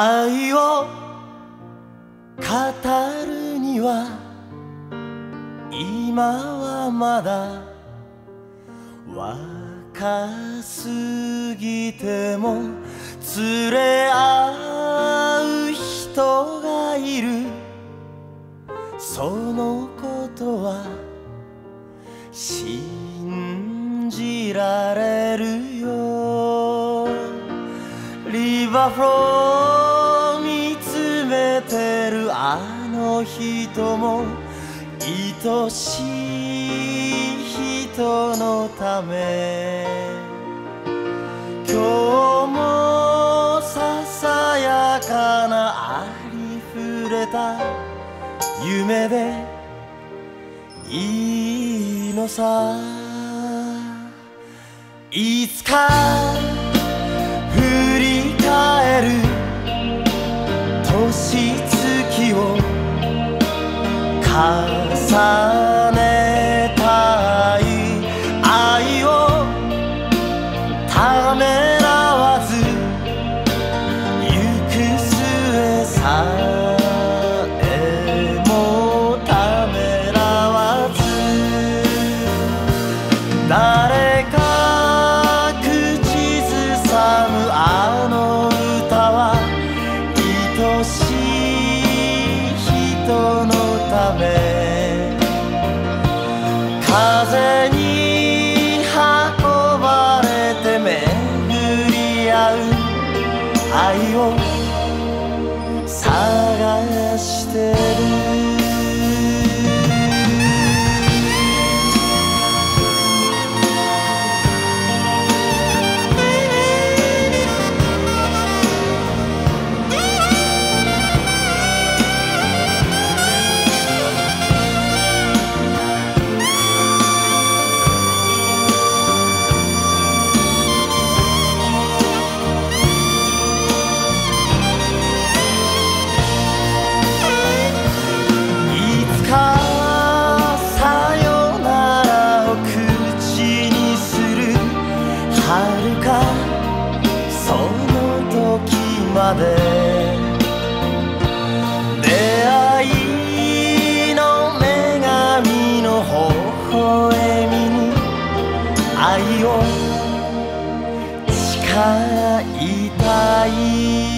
愛を語るには今はまだ若すぎても連れ合う人がいる。そのことは信じられるよ。リバフロー愛しい人のため。今日もささやかなありふれた。夢でいいのさ。いつか振り返る。time. まで出会いの女神の微笑みに愛を誓いたい